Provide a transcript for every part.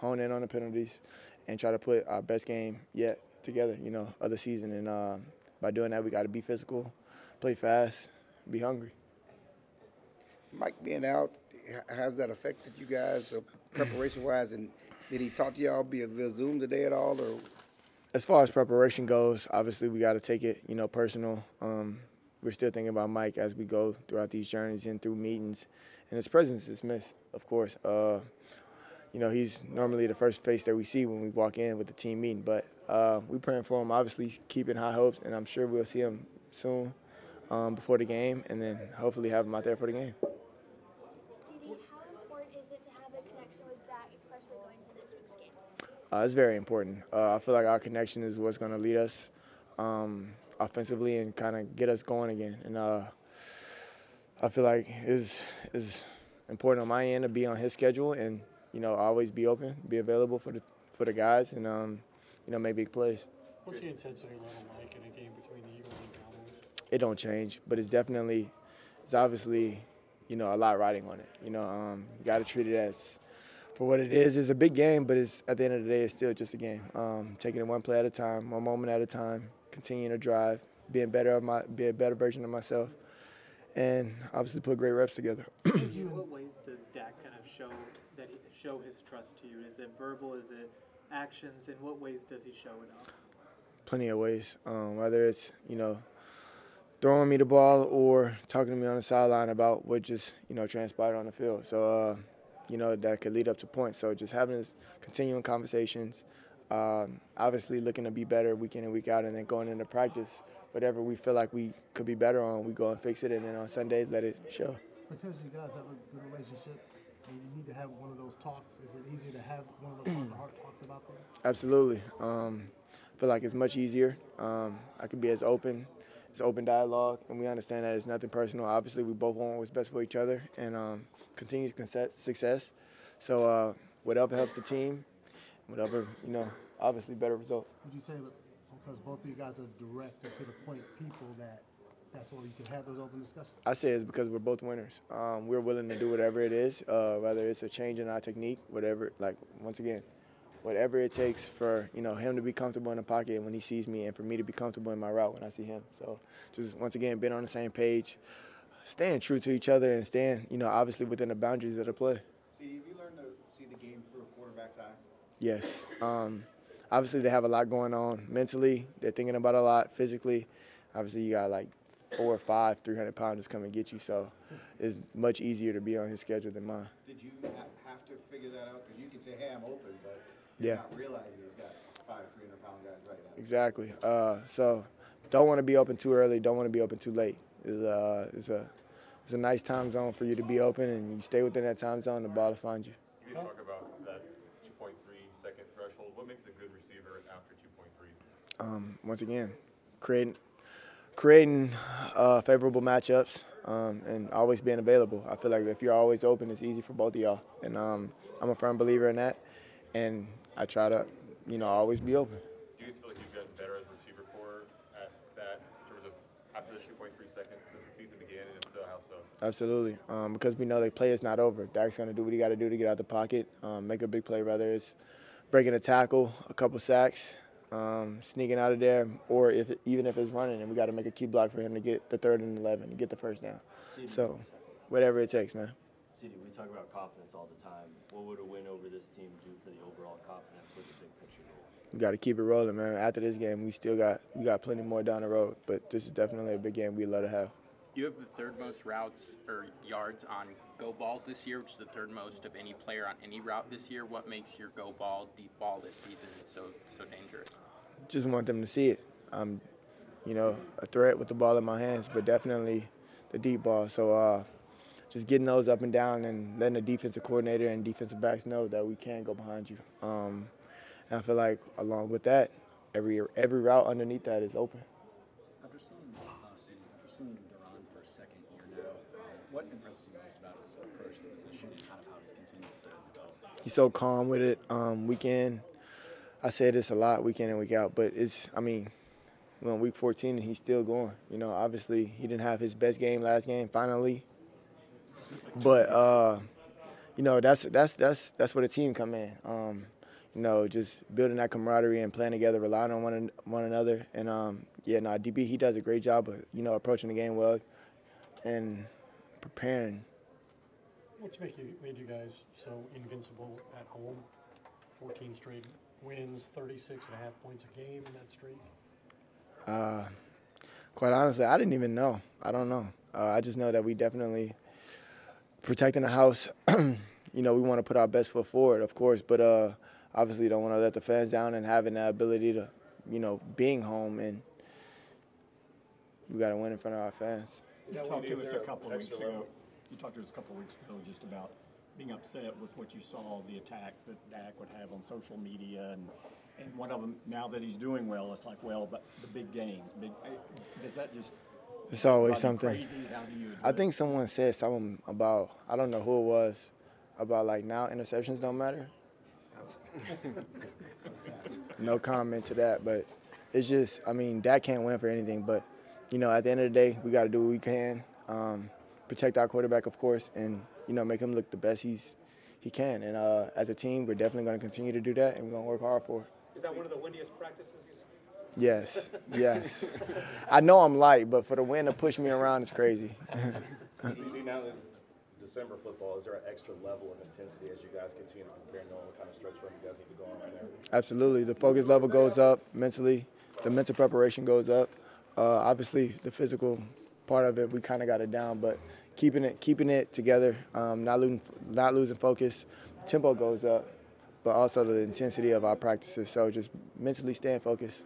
hone in on the penalties and try to put our best game yet together, you know, of the season. And uh, by doing that, we got to be physical, play fast, be hungry. Mike being out, has that affected you guys uh, preparation wise? And did he talk to y'all via, via Zoom today at all? Or as far as preparation goes, obviously we got to take it, you know, personal. Um, we're still thinking about Mike as we go throughout these journeys and through meetings, and his presence is missed, of course. Uh, you know, he's normally the first face that we see when we walk in with the team meeting, but uh, we're praying for him. Obviously, keeping high hopes, and I'm sure we'll see him soon um, before the game, and then hopefully have him out there for the game. CeeDee, how important is it to have a connection with Dak, especially going to this week's game? Uh, it's very important. Uh, I feel like our connection is what's going to lead us um, offensively and kind of get us going again. And uh, I feel like it's, it's important on my end to be on his schedule and you know always be open, be available for the for the guys, and um, you know make big plays. What's the intensity level like in a game between the Eagles and Cowboys? It don't change, but it's definitely it's obviously you know a lot riding on it. You know, um, you got to treat it as for what it is. It's a big game, but it's at the end of the day, it's still just a game. Um, taking it one play at a time, one moment at a time, continuing to drive, being better of my, be a better version of myself, and obviously put great reps together. In what ways does Dak kind of show that he, show his trust to you? Is it verbal? Is it actions? In what ways does he show it up? Plenty of ways. Um, whether it's you know throwing me the ball or talking to me on the sideline about what just you know transpired on the field. So. Uh, you know, that could lead up to points. So just having this continuing conversations, um, obviously looking to be better week in and week out, and then going into practice, whatever we feel like we could be better on, we go and fix it, and then on Sundays let it show. Because you guys have a good relationship, and you need to have one of those talks. Is it easier to have one of those heart talks about things? Absolutely. Um, I feel like it's much easier. Um, I can be as open it's open dialogue, and we understand that it's nothing personal. Obviously, we both want what's best for each other, and um, continued success. So uh, whatever helps the team, whatever, you know, obviously better results. Would you say because both of you guys are direct and to the point people that that's why you can have those open discussions? I say it's because we're both winners. Um, we're willing to do whatever it is, uh, whether it's a change in our technique, whatever. Like once again, whatever it takes for you know him to be comfortable in the pocket when he sees me, and for me to be comfortable in my route when I see him. So just once again, being on the same page staying true to each other and staying, you know, obviously within the boundaries of the play. See, have you learned to see the game through a quarterback's eyes? Yes. Um, obviously, they have a lot going on mentally. They're thinking about a lot physically. Obviously, you got like four or five 300 pounders come and get you, so it's much easier to be on his schedule than mine. Did you have to figure that out? Because you can say, hey, I'm open, but yeah. not realizing he's got five 300 pound guys right now. Exactly. Uh, so don't want to be open too early, don't want to be open too late is uh, is a it's a nice time zone for you to be open, and you stay within that time zone, the ball will find you. You guys talk about that 2.3 second threshold. What makes a good receiver after 2.3? Um, once again, creating creating uh, favorable matchups um, and always being available. I feel like if you're always open, it's easy for both of y'all, and um, I'm a firm believer in that. And I try to, you know, always be open. Absolutely, um, because we know the play is not over. Dak's going to do what he got to do to get out the pocket, um, make a big play, whether it's breaking a tackle, a couple sacks, um, sneaking out of there, or if even if it's running, and we got to make a key block for him to get the third and 11, to get the first down. So, whatever it takes, man. CeeDee, we talk about confidence all the time. What would a win over this team do for the overall confidence with the big picture goals? We got to keep it rolling, man. After this game, we still got we got plenty more down the road, but this is definitely a big game we love to have. You have the third most routes or yards on go balls this year, which is the third most of any player on any route this year. What makes your go ball, deep ball this season so so dangerous? Just want them to see it. I'm, you know, a threat with the ball in my hands, but definitely the deep ball. So uh, just getting those up and down and letting the defensive coordinator and defensive backs know that we can go behind you. Um, and I feel like along with that, every every route underneath that is open. After seeing, uh, after seeing what you most about his approach to and kind of how he's continued to develop? He's so calm with it. Um, weekend, I say this a lot, week in and week out, but it's, I mean, we're on week 14 and he's still going. You know, obviously he didn't have his best game last game, finally. But, uh, you know, that's that's that's that's where the team come in. Um, you know, just building that camaraderie and playing together, relying on one one another. And um, yeah, no, DB he does a great job of you know approaching the game well and preparing. What's make you made you guys so invincible at home? 14 straight wins, 36 and a half points a game in that streak. Uh, quite honestly, I didn't even know. I don't know. Uh, I just know that we definitely protecting the house. you know, we want to put our best foot forward, of course, but uh, obviously don't want to let the fans down and having that ability to, you know, being home and we got to win in front of our fans. You talked to us a couple of weeks ago. You talked to us a couple of weeks ago just about being upset with what you saw, the attacks that Dak would have on social media, and and one of them now that he's doing well, it's like, well, but the big games, big. eh, Does that just? It's always something. Crazy? How do you? I think someone said something about I don't know who it was about like now interceptions don't matter. no comment to that, but it's just I mean Dak can't win for anything, but you know at the end of the day we got to do what we can, um, protect our quarterback of course, and you know make him look the best he's he can. And uh, as a team, we're definitely going to continue to do that, and we're going to work hard for it. Is that one of the windiest practices you've Yes, yes. I know I'm light, but for the wind to push me around is crazy. Now that it's December football, is there an extra level of intensity as you guys continue to prepare, knowing what kind of stretch run you guys need to go on right now? Absolutely. The focus level goes up mentally. The mental preparation goes up. Uh, obviously, the physical part of it, we kind of got it down, but keeping it keeping it together, um, not losing not losing focus. The tempo goes up, but also the intensity of our practices. So just mentally staying focused,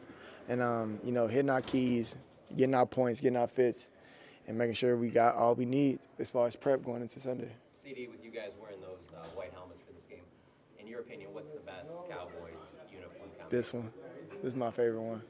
and um, you know, hitting our keys, getting our points, getting our fits, and making sure we got all we need as far as prep going into Sunday. CeeDee, with you guys wearing those uh, white helmets for this game, in your opinion, what's the best Cowboys uniform? This one, this is my favorite one.